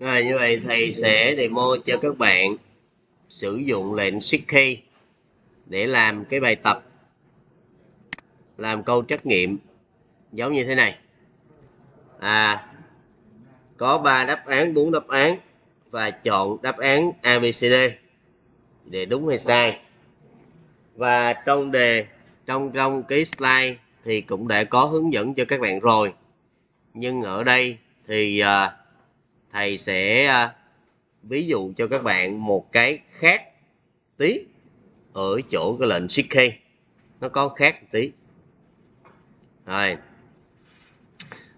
Rồi như vậy thầy sẽ demo cho các bạn sử dụng lệnh shift key để làm cái bài tập làm câu trắc nghiệm giống như thế này. À có 3 đáp án, 4 đáp án và chọn đáp án ABCD để đúng hay sai. Và trong đề trong trong cái slide thì cũng đã có hướng dẫn cho các bạn rồi. Nhưng ở đây thì à, thầy sẽ à, ví dụ cho các bạn một cái khác tí ở chỗ cái lệnh CK nó có khác một tí. Rồi.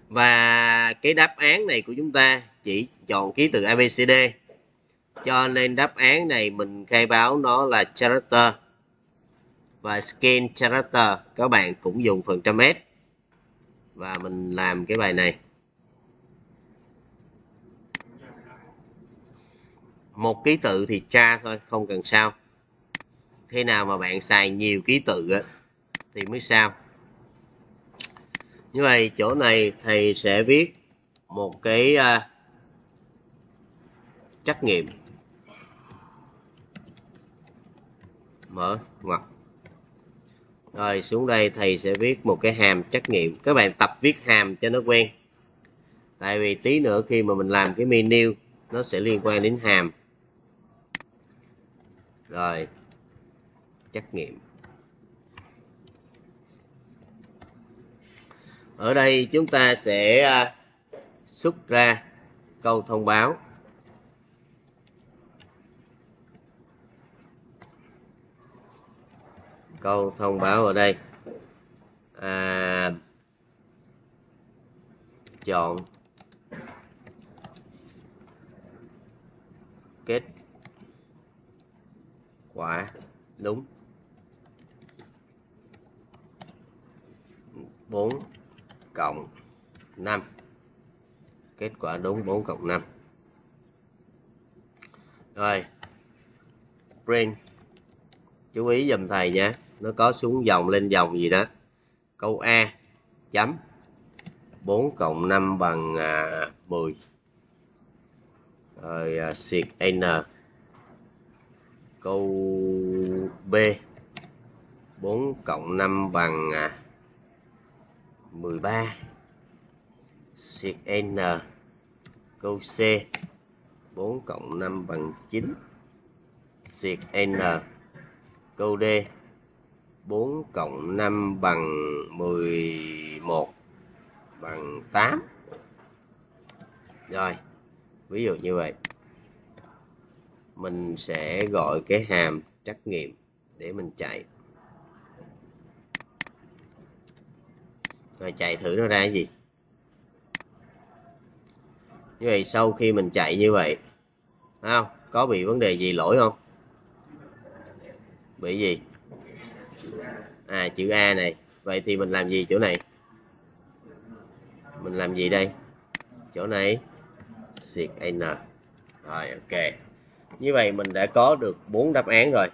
Và cái đáp án này của chúng ta chỉ chọn ký tự ABCD cho nên đáp án này mình khai báo nó là character và scan character. Các bạn cũng dùng phần trăm s. Và mình làm cái bài này. Một ký tự thì tra thôi không cần sao. Khi nào mà bạn xài nhiều ký tự á, thì mới sao. Như vậy chỗ này thầy sẽ viết một cái uh, trắc nghiệm. Mở ngoặc rồi, xuống đây thầy sẽ viết một cái hàm trắc nghiệm. Các bạn tập viết hàm cho nó quen. Tại vì tí nữa khi mà mình làm cái menu, nó sẽ liên quan đến hàm. Rồi, trắc nghiệm. Ở đây chúng ta sẽ à, xuất ra câu thông báo. Câu thông báo ở đây. À, chọn kết quả đúng. 4 cộng 5 kết quả đúng 4 cộng 5 rồi print. Chú ý dùm thầy nhé nó có xuống dòng lên dòng gì đó. Câu A chấm. 4 cộng 5 bằng à, 10 rồi à, xịt N. Câu B 4 cộng 5 bằng à, 13 xịt N. Câu C 4 cộng 5 bằng 9 xịt N. Câu D 4 cộng 5 bằng 11 bằng 8 rồi, ví dụ như vậy. Mình sẽ gọi cái hàm trắc nghiệm để mình chạy. Rồi, chạy thử nó ra cái gì? Như vậy, sau khi mình chạy như vậy không? Có bị vấn đề gì lỗi không? Bị gì? À chữ A này. Vậy thì mình làm gì chỗ này? Mình làm gì đây? Chỗ này. Siệt n. Rồi, ok. Như vậy mình đã có được bốn đáp án rồi.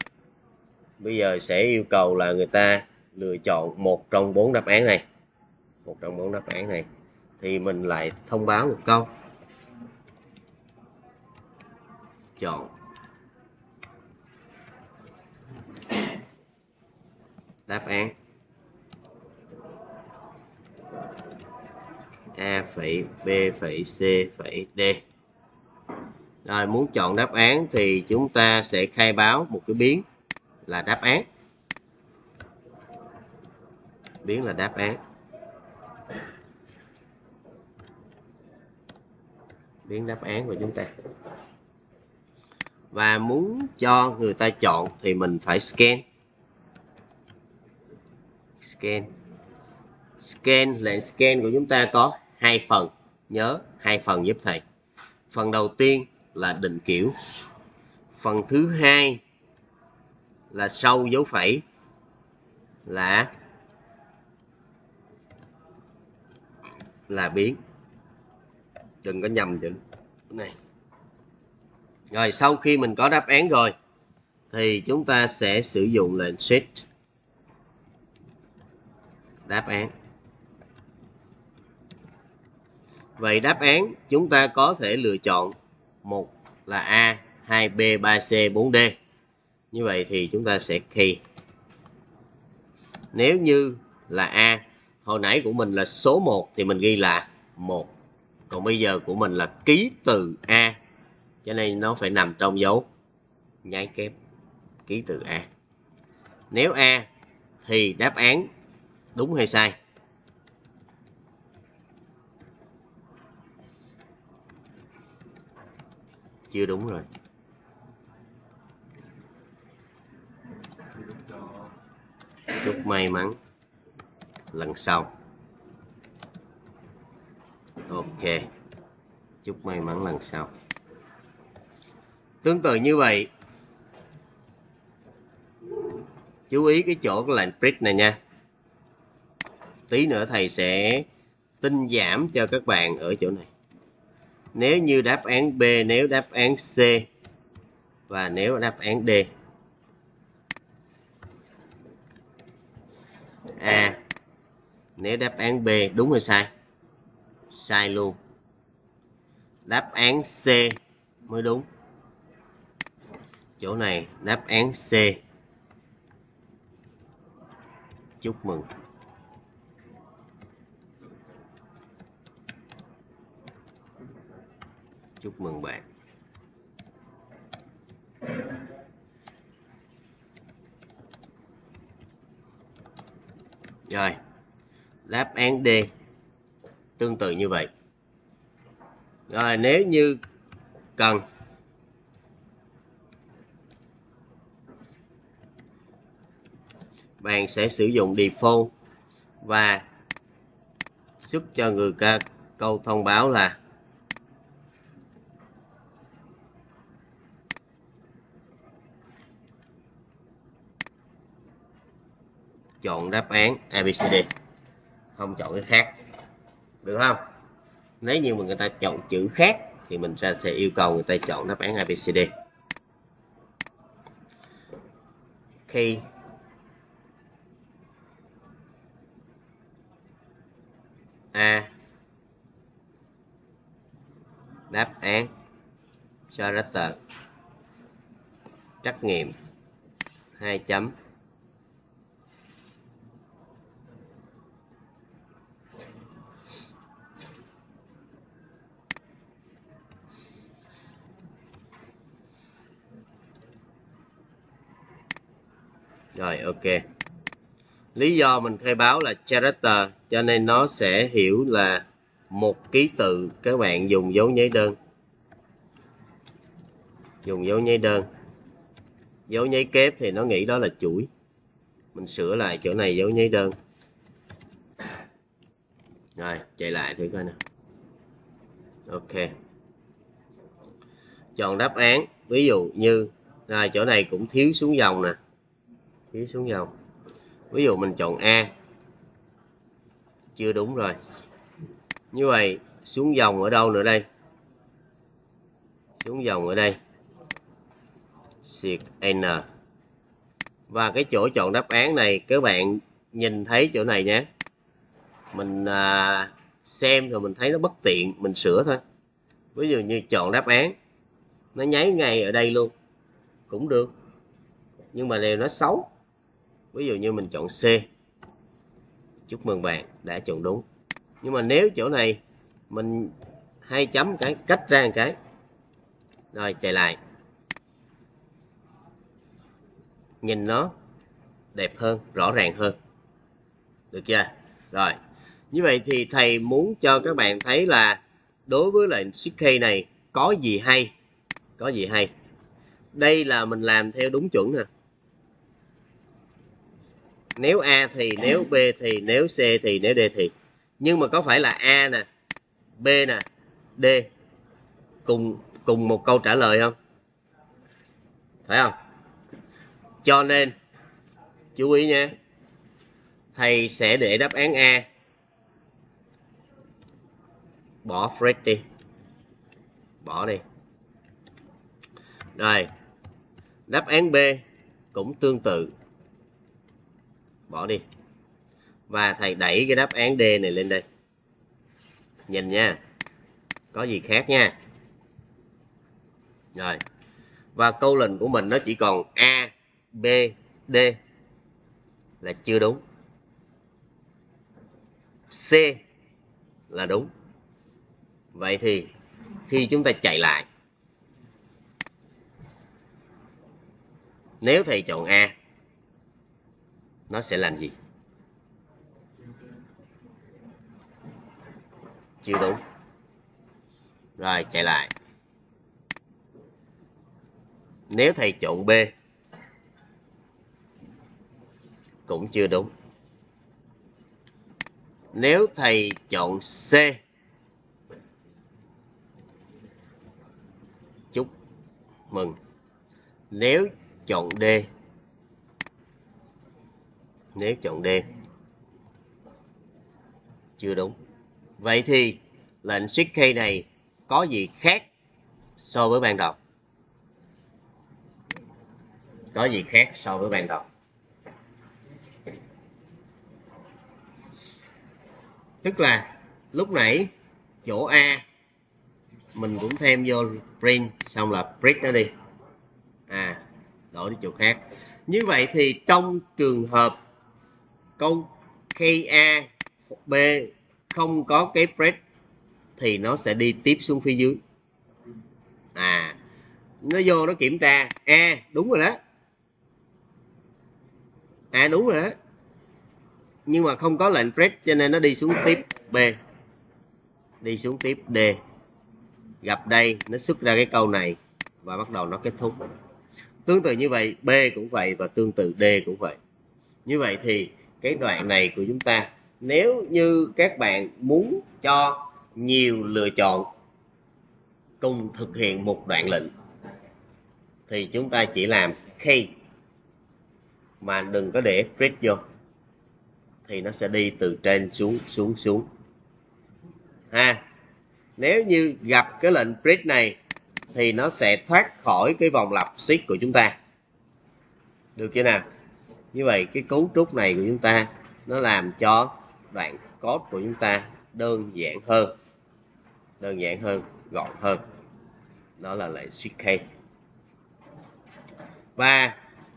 Bây giờ sẽ yêu cầu là người ta lựa chọn một trong bốn đáp án này. Một trong bốn đáp án này. Thì mình lại thông báo một câu. Chọn đáp án. A phẩy, B phẩy, C phẩy, D. Rồi, muốn chọn đáp án thì chúng ta sẽ khai báo một cái biến là đáp án. Biến là đáp án. Biến đáp án của chúng ta. Và muốn cho người ta chọn thì mình phải scan scan. Scan lệnh scan của chúng ta có hai phần. Nhớ hai phần giúp thầy. Phần đầu tiên là định kiểu. Phần thứ hai là sâu dấu phẩy. Là là biến. Đừng có nhầm chữ này. Rồi, sau khi mình có đáp án rồi, thì chúng ta sẽ sử dụng lệnh shift đáp án. Vậy đáp án chúng ta có thể lựa chọn một là A 2B 3C 4D như vậy thì chúng ta sẽ khi nếu như là A, hồi nãy của mình là số 1 thì mình ghi là 1 còn bây giờ của mình là ký từ A, cho nên nó phải nằm trong dấu nháy kép ký từ A. Nếu A thì đáp án đúng hay sai? Chưa đúng rồi. Chúc may mắn. Lần sau. Ok. Chúc may mắn lần sau. Tương tự như vậy, chú ý cái chỗ cái lệnh print này nha tí nữa thầy sẽ tinh giảm cho các bạn ở chỗ này. Nếu như đáp án B, nếu đáp án C, và nếu đáp án D. A. Nếu đáp án B đúng hay sai? Sai luôn. Đáp án C mới đúng. Chỗ này, đáp án C. Chúc mừng. Chúc mừng bạn. Rồi, đáp án D, tương tự như vậy. Rồi, nếu như cần, bạn sẽ sử dụng default và xuất cho người ta câu thông báo là chọn đáp án ABCD không chọn cái khác. Được không? Nếu như mà người ta chọn chữ khác thì mình sẽ, sẽ yêu cầu người ta chọn đáp án ABCD khi A đáp án character trắc nghiệm 2 chấm rồi, ok. Lý do mình khai báo là character, cho nên nó sẽ hiểu là một ký tự các bạn dùng dấu nháy đơn. Dùng dấu nháy đơn. Dấu nháy kép thì nó nghĩ đó là chuỗi. Mình sửa lại chỗ này dấu nháy đơn. Rồi, chạy lại thử coi nào. Ok. Chọn đáp án, ví dụ như, rồi chỗ này cũng thiếu xuống dòng nè phía xuống dòng. Ví dụ mình chọn A. Chưa đúng rồi. Như vậy xuống dòng ở đâu nữa đây? Xuống dòng ở đây. Shift N. Và cái chỗ chọn đáp án này các bạn nhìn thấy chỗ này nhé. Mình à, xem rồi mình thấy nó bất tiện mình sửa thôi. Ví dụ như chọn đáp án nó nháy ngay ở đây luôn. Cũng được. Nhưng mà đều nó xấu ví dụ như mình chọn C. Chúc mừng bạn đã chọn đúng. Nhưng mà nếu chỗ này mình hai chấm cái, cách ra một cái. Rồi, chạy lại. Nhìn nó đẹp hơn, rõ ràng hơn. Được chưa? Rồi. Như vậy thì thầy muốn cho các bạn thấy là đối với lại CK này có gì hay? Có gì hay? Đây là mình làm theo đúng chuẩn nè nếu A thì nếu B thì nếu C thì nếu D thì. Nhưng mà có phải là A nè B nè D cùng cùng một câu trả lời không? Phải không? Cho nên chú ý nha thầy sẽ để đáp án A. Bỏ Fred đi. Bỏ đi. Rồi đáp án B cũng tương tự bỏ đi. Và thầy đẩy cái đáp án D này lên đây. Nhìn nha. Có gì khác nha. Rồi. Và câu lệnh của mình nó chỉ còn a, b, d là chưa đúng. C là đúng. Vậy thì khi chúng ta chạy lại, nếu thầy chọn a nó sẽ làm gì? Chưa đúng rồi, chạy lại. Nếu thầy chọn b, cũng chưa đúng. Nếu thầy chọn c, chúc mừng. Nếu chọn d nếu chọn D. Chưa đúng. Vậy thì lệnh shift key này có gì khác so với ban đầu? Có gì khác so với ban đầu? Tức là lúc nãy chỗ A mình cũng thêm vô print, xong là print nó đi. À đổi đi chỗ khác. Như vậy thì trong trường hợp câu KA B không có cái press thì nó sẽ đi tiếp xuống phía dưới. À nó vô nó kiểm tra. A, đúng rồi đó. À đúng rồi đó. Nhưng mà không có lệnh press cho nên nó đi xuống tiếp B. Đi xuống tiếp D. Gặp đây, nó xuất ra cái câu này và bắt đầu nó kết thúc. Tương tự như vậy, B cũng vậy và tương tự D cũng vậy. Như vậy thì cái đoạn này của chúng ta. Nếu như các bạn muốn cho nhiều lựa chọn cùng thực hiện một đoạn lệnh, thì chúng ta chỉ làm khi mà đừng có để print vô, thì nó sẽ đi từ trên xuống xuống xuống. Ha. Nếu như gặp cái lệnh print này, thì nó sẽ thoát khỏi cái vòng lặp sheet của chúng ta. Được chưa nào? Như vậy, cái cấu trúc này của chúng ta, nó làm cho đoạn code của chúng ta đơn giản hơn, đơn giản hơn, gọn hơn. Đó là lệ switch case và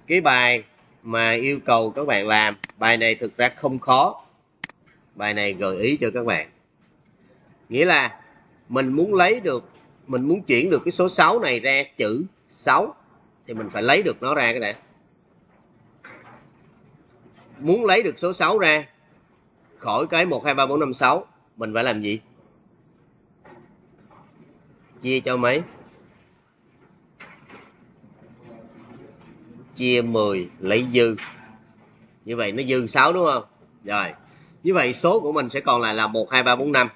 cái bài mà yêu cầu các bạn làm, bài này thực ra không khó. Bài này gợi ý cho các bạn. Nghĩa là mình muốn lấy được, mình muốn chuyển được cái số 6 này ra chữ 6 thì mình phải lấy được nó ra cái này muốn lấy được số 6 ra, khỏi cái 1 2 3 4 5 6 mình phải làm gì? Chia cho mấy? Chia 10 lấy dư. Như vậy nó dư 6 đúng không? Rồi, như vậy số của mình sẽ còn lại là 1 2 3 4 5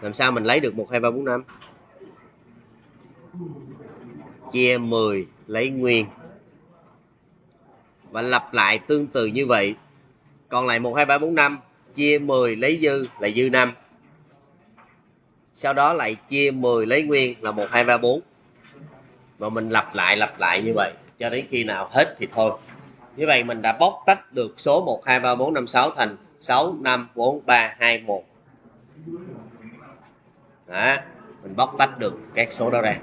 làm sao mình lấy được 1 2 3 4 5 chia 10 lấy nguyên và lặp lại tương tự như vậy. Còn lại 1 2 3 4 5 chia 10 lấy dư là dư 5 sau đó lại chia 10 lấy nguyên là 1 2 3 4 và mình lặp lại lặp lại như vậy, cho đến khi nào hết thì thôi. Như vậy mình đã bóc tách được số 1 2 3 4 5 6 thành 6 5 4 3 2 1 đó, mình bóc tách được các số đó ra.